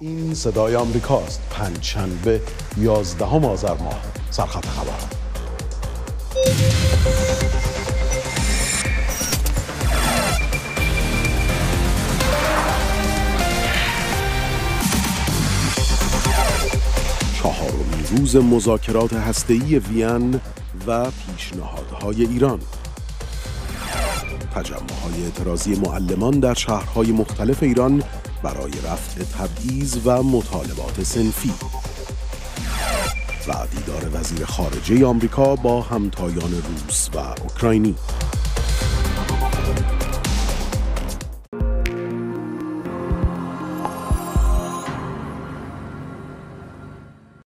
این صدای آمریکاست. پنجشنبه 11 آذر ماه. سرخط خبر. چهارمین روز مذاکرات هسته‌ای وین و پیشنهادهای ایران. تجمعهای اعتراضی معلمان در شهرهای مختلف ایران برای رفع تبعیض و مطالبات سنفی. و دیدار وزیر خارجه آمریکا با همتایان روس و اوکراینی.